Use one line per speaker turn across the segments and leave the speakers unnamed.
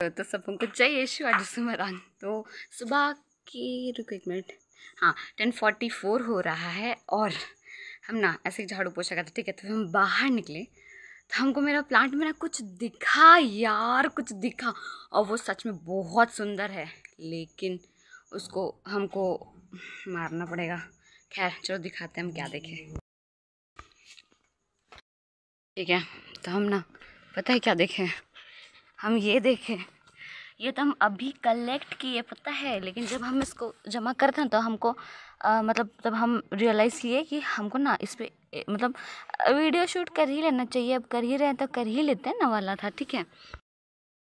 तो सब उनको जय यशु आज सुमरान। तो सुबह की, रुको एक मिनट। हाँ टेन फोर्टी फोर हो रहा है और हम ना ऐसे झाड़ू पोछा करते, ठीक है? तो हम बाहर निकले। तो हमको मेरा प्लांट में ना कुछ दिखा यार, कुछ दिखा। और वो सच में बहुत सुंदर है, लेकिन उसको हमको मारना पड़ेगा। खैर, चलो दिखाते हैं हम क्या देखें। ठीक है तो हम ना पता है क्या देखें हम ये देखें। ये तो हम अभी कलेक्ट किए पता है? लेकिन जब हम इसको जमा करते हैं तो हमको आ, मतलब तब हम रियलाइज़ किए कि हमको ना इस पर मतलब वीडियो शूट कर ही लेना चाहिए। अब कर ही रहे हैं तो कर ही लेते हैं ना वाला था ठीक है?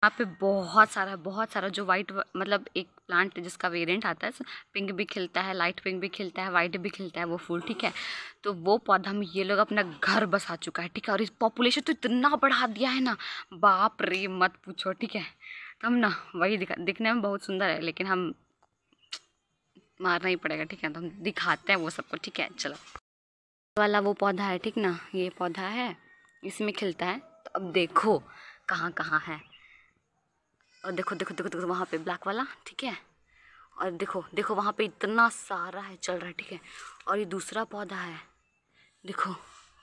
यहाँ पे बहुत सारा बहुत सारा जो वाइट मतलब एक प्लांट जिसका वेरिएंट आता है पिंक भी खिलता है लाइट पिंक भी खिलता है वाइट भी खिलता है वो फूल, ठीक है? तो वो पौधा में ये लोग अपना घर बसा चुका है, ठीक है? और इस पॉपुलेशन तो इतना बढ़ा दिया है ना, बाप रे, मत पूछो, ठीक है? तो हम ना वही दिखा, दिखने में बहुत सुंदर है, लेकिन हम मारना ही पड़ेगा, ठीक है? तो हम दिखाते हैं वो सबको ठीक है? चलो। वाला वो पौधा है, ठीक ना? ये पौधा है, इसमें खिलता है तो अब देखो कहाँ कहाँ है। और देखो देखो देखो देखो, वहाँ पे ब्लैक वाला, ठीक है? और देखो देखो, वहाँ पे इतना सारा है, चल रहा है, ठीक है? और ये दूसरा पौधा है, देखो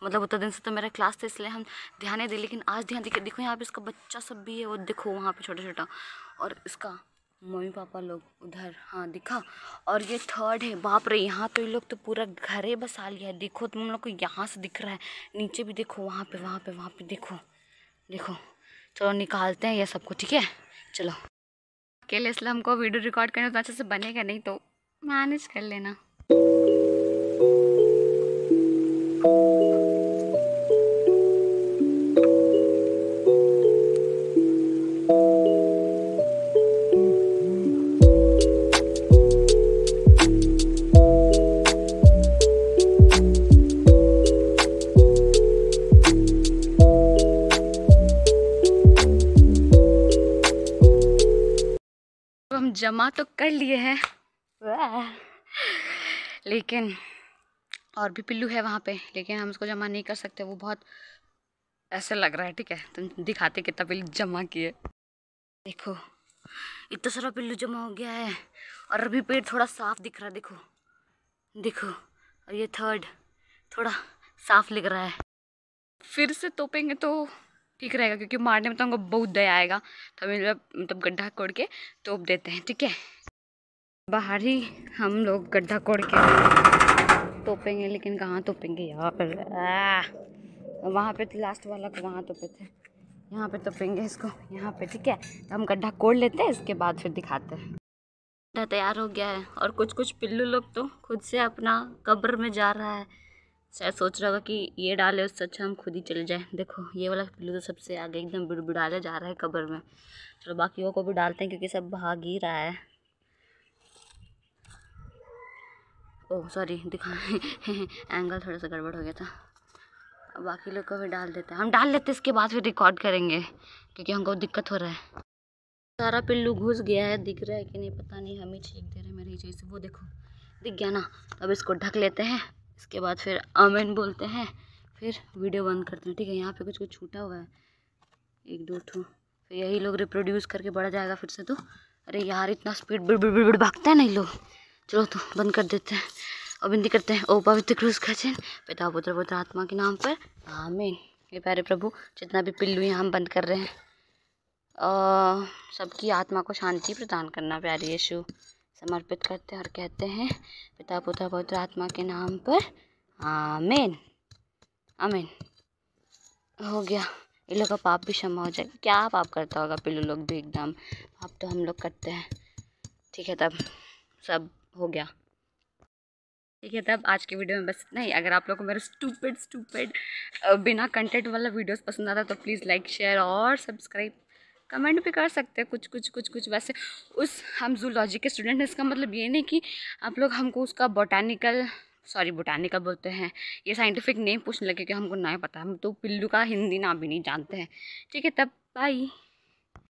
मतलब उतना दिन से तो मेरा क्लास था, इसलिए हम ध्यान नहीं दे लेकिन आज ध्यान देखिए देखो, यहाँ पे इसका बच्चा सब भी है, वो देखो, वहाँ पे छोटा छोटा और इसका मम्मी पापा लोग उधर हाँ दिखा, और ये थर्ड है, बाप रे, यहाँ तो ये लोग तो पूरा घर ही बसा लिया है, देखो, तुम लोग को यहाँ से दिख रहा है, नीचे भी देखो, वहाँ पे वहाँ पे वहाँ पे देखो देखो, चलो निकालते हैं ये सबको ठीक है? चलो। अकेले इसलिए हमको वीडियो रिकॉर्ड करना तो अच्छे से बनेगा नहीं तो मैनेज कर लेना। जमा तो कर लिए हैं। लेकिन और भी पिल्लू है वहाँ पे, लेकिन हम उसको जमा नहीं कर सकते, वो बहुत ऐसा लग रहा है, ठीक है? तुम दिखाते कितना पिल्लू जमा किए। देखो, इतना सारा पिल्लू जमा हो गया है, और अभी पेड़ थोड़ा साफ़ दिख रहा है, देखो। देखो, और ये थर्ड थोड़ा साफ़ लग रहा है। फिर से तोपेंगे तो ठीक रहेगा, क्योंकि मारने में तो हमको बहुत दया आएगा। तो हम मतलब गड्ढा कोड़ के तोप देते हैं, ठीक है? बाहर ही हम लोग गड्ढा कोड़ के तोपेंगे, लेकिन कहाँ तोपेंगे यहाँ पर? वहाँ पे तो लास्ट वाला को वहाँ तोपे थे। यहाँ पे तोपेंगे इसको, यहाँ पे, ठीक है? तो हम गड्ढा कोड़ लेते हैं, इसके बाद फिर दिखाते हैं। गड्ढा तैयार हो गया है, और कुछ कुछ पिल्लू लोग तो खुद से अपना कब्र में जा रहा है। शायद सोच रहा होगा कि ये डाले उससे अच्छा हम खुद ही चले जाएँ। देखो, ये वाला पिल्लू तो सबसे आगे एकदम बिड़बिड़ाले जा रहा है कब्र में। चलो बाकियों को भी डालते हैं क्योंकि सब भाग ही रहा है। ओह सॉरी दिखा एंगल थोड़ा सा गड़बड़ हो गया था। बाकी लोग को भी डाल देते हैं। हम डाल लेते हैं, इसके बाद फिर रिकॉर्ड करेंगे, क्योंकि हमको दिक्कत हो रहा है। सारा पिल्लू घुस गया है, दिख रहा है कि नहीं, पता नहीं, हम ही छीक दे रहे मेरी जैसे। वो देखो, दिख गया ना? अब इसको ढक लेते हैं। इसके बाद फिर अमेन बोलते हैं, फिर वीडियो बंद करते हैं। ठीक है, यहाँ पे कुछ कुछ छूटा हुआ है। एक, दो, ठो। फिर यही लोग रिप्रोड्यूस करके बढ़ जाएगा फिर से तो। अरे यार, इतना स्पीड बिड़ बिड़ बिड़ भागता है ना लोग। चलो तो बंद कर देते हैं। और बिंदी करते हैं, ओ पवित्र क्रूस का चिन्ह। पिता, पुत्र पुत्र आत्मा के नाम पर। आमीन। ये प्यारे प्रभु, जितना भी पिल्लू यहाँ हम बंद कर रहे हैं। सबकी आत्मा को शांति प्रदान करना, प्यारे यीशु। समर्पित करते हैं और कहते हैं, पिता, पुत्र, पवित्र आत्मा के नाम पर। आमीन। आमीन। हो गया। ये लोग का पाप भी क्षमा हो जाएगा। क्या पाप करता होगा पिल्लू लोग भी एकदम? पाप तो हम लोग करते हैं। ठीक है, तब सब हो गया। ठीक है, तब आज की वीडियो में बस इतना ही। अगर आप लोग को मेरा स्टूपिड स्टूपिड बिना कंटेंट वाला वीडियोस पसंद आता तो प्लीज़ लाइक शेयर और सब्सक्राइब कमेंट भी कर सकते हैं, कुछ कुछ कुछ कुछ। वैसे उस हम जूलॉजी के स्टूडेंट हैं, इसका मतलब ये नहीं कि आप लोग हमको उसका बोटानिकल सॉरी बोटानिकल बोलते हैं, ये साइंटिफिक नेम पूछने लगे कि हमको ना पता। हम तो पिल्लू का हिंदी नाम भी नहीं जानते हैं। ठीक है, तब बाई